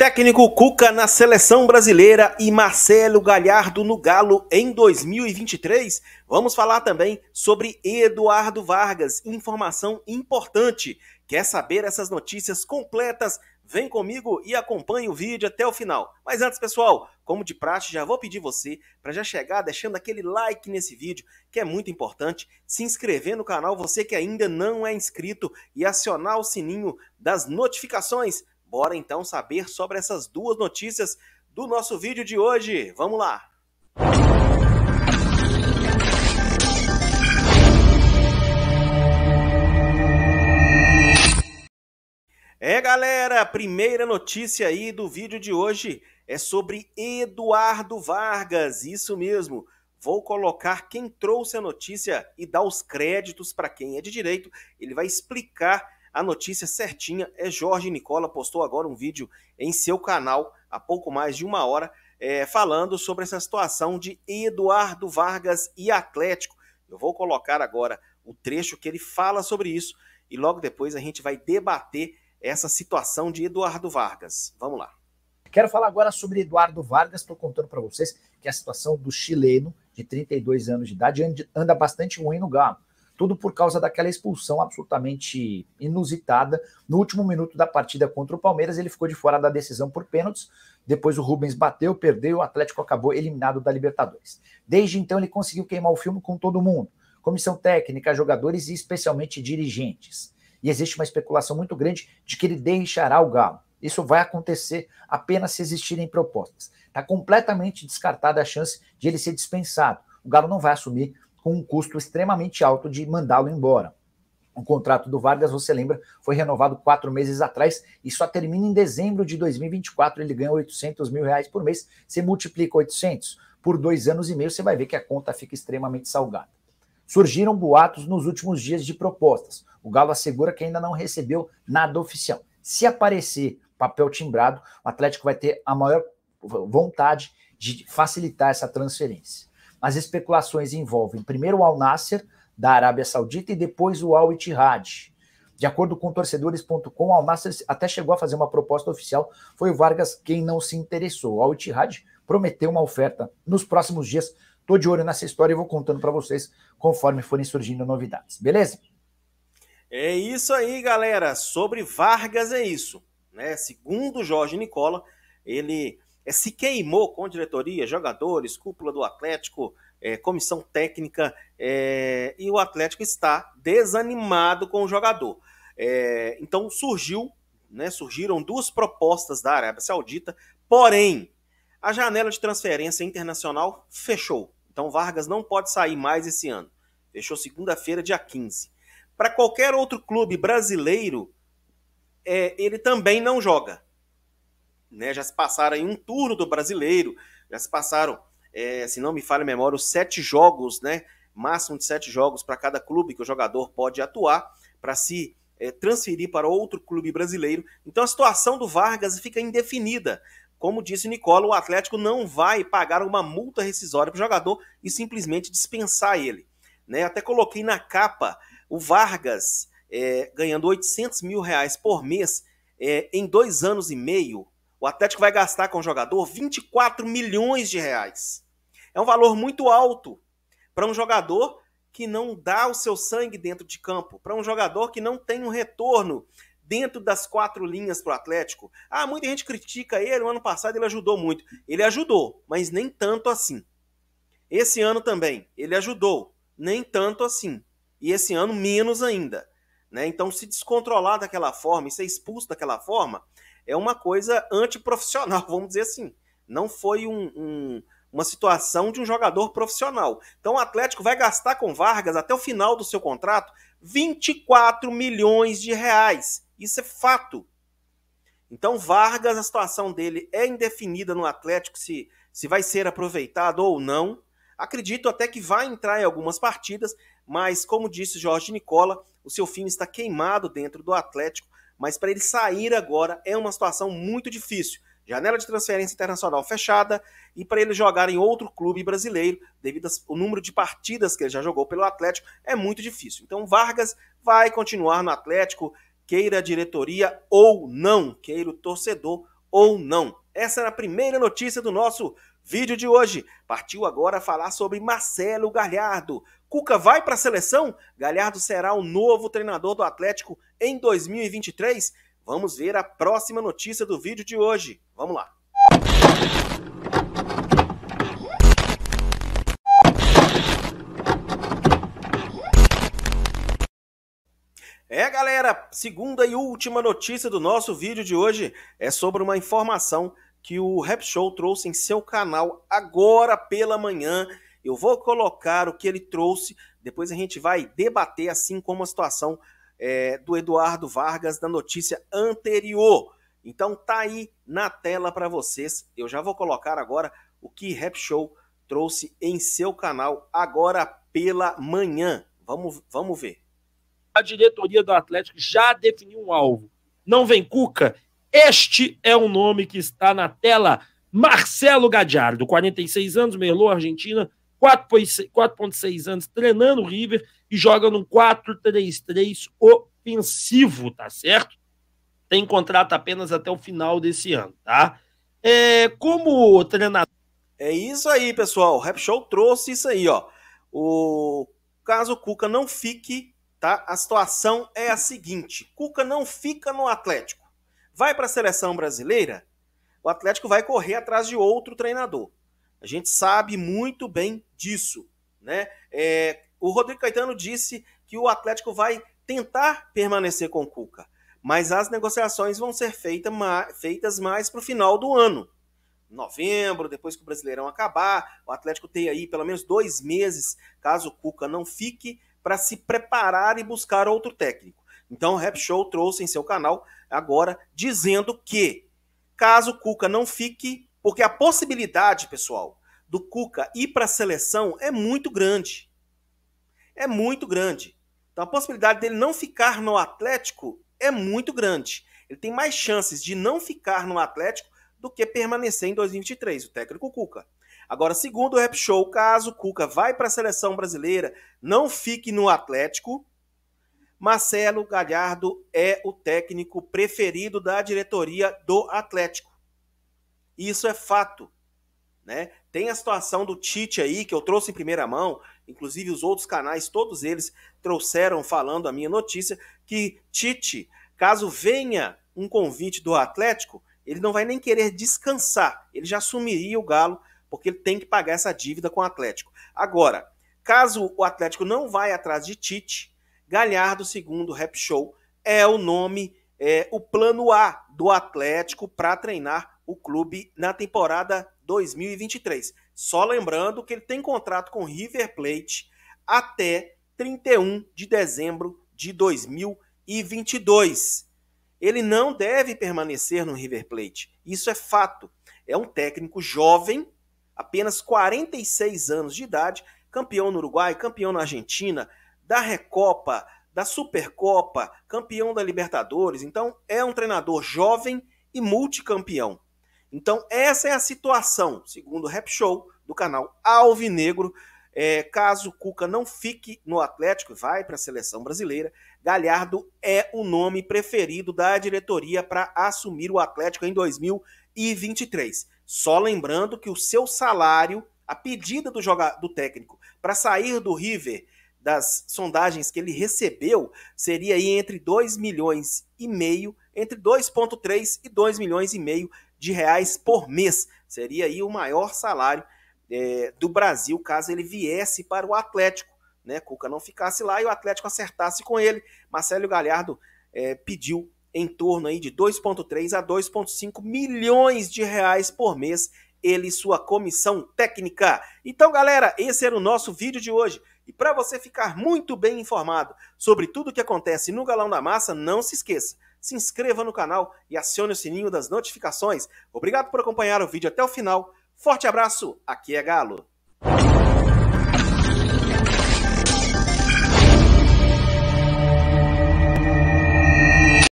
Técnico Cuca na seleção brasileira e Marcelo Galhardo no Galo em 2023. Vamos falar também sobre Eduardo Vargas, informação importante. Quer saber essas notícias completas? Vem comigo e acompanhe o vídeo até o final. Mas antes, pessoal, como de praxe, já vou pedir você para já chegar deixando aquele like nesse vídeo, que é muito importante, se inscrever no canal, você que ainda não é inscrito, e acionar o sininho das notificações Bora então saber sobre essas duas notícias do nosso vídeo de hoje. Vamos lá! É galera, primeira notícia aí do vídeo de hoje é sobre Eduardo Vargas, isso mesmo. Vou colocar quem trouxe a notícia e dar os créditos para quem é de direito. Ele vai explicar a notícia certinha é Jorge Nicola postou agora um vídeo em seu canal há pouco mais de uma hora é, falando sobre essa situação de Eduardo Vargas e Atlético. Eu vou colocar agora o trecho que ele fala sobre isso e logo depois a gente vai debater essa situação de Eduardo Vargas. Vamos lá. Quero falar agora sobre Eduardo Vargas. Estou contando para vocês que a situação do chileno de 32 anos de idade anda bastante ruim no Galo. Tudo por causa daquela expulsão absolutamente inusitada. No último minuto da partida contra o Palmeiras, ele ficou de fora da decisão por pênaltis. Depois o Rubens bateu, perdeu, o Atlético acabou eliminado da Libertadores. Desde então ele conseguiu queimar o filme com todo mundo. Comissão técnica, jogadores e especialmente dirigentes. E existe uma especulação muito grande de que ele deixará o Galo. Isso vai acontecer apenas se existirem propostas. Está completamente descartada a chance de ele ser dispensado. O Galo não vai assumir com um custo extremamente alto de mandá-lo embora. O contrato do Vargas, você lembra, foi renovado quatro meses atrás e só termina em dezembro de 2024. Ele ganha 800 mil reais por mês. Você multiplica 800 por dois anos e meio, você vai ver que a conta fica extremamente salgada. Surgiram boatos nos últimos dias de propostas. O Galo assegura que ainda não recebeu nada oficial. Se aparecer papel timbrado, o Atlético vai ter a maior vontade de facilitar essa transferência. As especulações envolvem primeiro o Al Nasser, da Arábia Saudita, e depois o Al Ittihad. De acordo com torcedores.com, o Al Nasser até chegou a fazer uma proposta oficial, foi o Vargas quem não se interessou. Al Ittihad prometeu uma oferta nos próximos dias. Estou de olho nessa história e vou contando para vocês conforme forem surgindo novidades. Beleza? É isso aí, galera. Sobre Vargas é isso. Né? Segundo Jorge Nicola, ele se queimou com diretoria, jogadores, cúpula do Atlético, é, comissão técnica, é, e o Atlético está desanimado com o jogador. É, então surgiu, né, surgiram duas propostas da Arábia Saudita, porém a janela de transferência internacional fechou. Então Vargas não pode sair mais esse ano. Fechou segunda-feira, dia 15. Para qualquer outro clube brasileiro, é, ele também não joga né? Já se passaram em um turno do brasileiro, já se passaram, é, se não me falha a memória, os sete jogos, né? Máximo de sete jogos para cada clube que o jogador pode atuar para se é, transferir para outro clube brasileiro. Então a situação do Vargas fica indefinida. Como disse o Nicola, o Atlético não vai pagar uma multa rescisória para o jogador e simplesmente dispensar ele. Né? Até coloquei na capa o Vargas é, ganhando 800 mil reais por mês é, em dois anos e meio o Atlético vai gastar com o jogador 24 milhões de reais. É um valor muito alto para um jogador que não dá o seu sangue dentro de campo, para um jogador que não tem um retorno dentro das quatro linhas para o Atlético. Ah, muita gente critica ele, no ano passado ele ajudou muito. Ele ajudou, mas nem tanto assim. Esse ano também, ele ajudou, nem tanto assim. E esse ano menos ainda. Né? Então, se descontrolar daquela forma e ser expulso daquela forma, é uma coisa antiprofissional, vamos dizer assim. Não foi um, um, uma situação de um jogador profissional. Então o Atlético vai gastar com Vargas até o final do seu contrato 24 milhões de reais. Isso é fato. Então Vargas, a situação dele é indefinida no Atlético se, se vai ser aproveitado ou não. Acredito até que vai entrar em algumas partidas, mas como disse Jorge Nicola, o seu fim está queimado dentro do Atlético mas para ele sair agora é uma situação muito difícil. Janela de transferência internacional fechada e para ele jogar em outro clube brasileiro, devido ao número de partidas que ele já jogou pelo Atlético, é muito difícil. Então Vargas vai continuar no Atlético, queira a diretoria ou não, queira o torcedor ou não. Essa era a primeira notícia do nosso vídeo de hoje. Partiu agora falar sobre Marcelo Galhardo. Cuca vai para a seleção? Galhardo será o novo treinador do Atlético em 2023? Vamos ver a próxima notícia do vídeo de hoje. Vamos lá. É, galera, segunda e última notícia do nosso vídeo de hoje é sobre uma informação que o Rap Show trouxe em seu canal agora pela manhã. Eu vou colocar o que ele trouxe, depois a gente vai debater, assim como a situação é, do Eduardo Vargas da notícia anterior. Então tá aí na tela para vocês. Eu já vou colocar agora o que Rap Show trouxe em seu canal agora pela manhã. Vamos, vamos ver a diretoria do Atlético já definiu um alvo. Não vem Cuca? Este é o nome que está na tela. Marcelo Gadiardo, 46 anos, Merlot, Argentina, 4,6 anos treinando o River e joga num 4-3-3 ofensivo, tá certo? Tem contrato apenas até o final desse ano, tá? É, como treinador. É isso aí, pessoal. O Rap Show trouxe isso aí, ó. O caso Cuca não fique tá? A situação é a seguinte: Cuca não fica no Atlético. Vai para a seleção brasileira, o Atlético vai correr atrás de outro treinador. A gente sabe muito bem disso, né? É, o Rodrigo Caetano disse que o Atlético vai tentar permanecer com o Cuca, mas as negociações vão ser feita, feitas mais para o final do ano. Novembro, depois que o Brasileirão acabar, o Atlético tem aí pelo menos dois meses, caso o Cuca não fique, para se preparar e buscar outro técnico. Então o Rap Show trouxe em seu canal agora dizendo que caso o Cuca não fique, porque a possibilidade, pessoal, do Cuca ir para a seleção é muito grande. É muito grande. Então a possibilidade dele não ficar no Atlético é muito grande. Ele tem mais chances de não ficar no Atlético do que permanecer em 2023, o técnico Cuca. Agora, segundo o Rap Show, caso Cuca vai para a seleção brasileira, não fique no Atlético, Marcelo Galhardo é o técnico preferido da diretoria do Atlético. Isso é fato. Né? Tem a situação do Tite aí, que eu trouxe em primeira mão, inclusive os outros canais, todos eles trouxeram falando a minha notícia, que Tite, caso venha um convite do Atlético, ele não vai nem querer descansar, ele já assumiria o Galo porque ele tem que pagar essa dívida com o Atlético. Agora, caso o Atlético não vai atrás de Tite, Galhardo, segundo o Rap Show, é o nome, é o plano A do Atlético para treinar o clube na temporada 2023. Só lembrando que ele tem contrato com River Plate até 31 de dezembro de 2022. Ele não deve permanecer no River Plate. Isso é fato. É um técnico jovem apenas 46 anos de idade, campeão no Uruguai, campeão na Argentina, da Recopa, da Supercopa, campeão da Libertadores. Então, é um treinador jovem e multicampeão. Então, essa é a situação, segundo o Rap Show do canal Alvinegro. É, caso Cuca não fique no Atlético e vai para a seleção brasileira, Galhardo é o nome preferido da diretoria para assumir o Atlético em 2023. Só lembrando que o seu salário, a pedida do, do técnico para sair do River, das sondagens que ele recebeu, seria aí entre 2 milhões e meio, entre 2,3 e 2 milhões e meio de reais por mês. Seria aí o maior salário é, do Brasil caso ele viesse para o Atlético. Né? Cuca não ficasse lá e o Atlético acertasse com ele. Marcelo Galhardo é, pediu em torno aí de 2,3 a 2,5 milhões de reais por mês, ele e sua comissão técnica. Então, galera, esse era o nosso vídeo de hoje. E para você ficar muito bem informado sobre tudo o que acontece no Galão da Massa, não se esqueça, se inscreva no canal e acione o sininho das notificações. Obrigado por acompanhar o vídeo até o final. Forte abraço, aqui é Galo.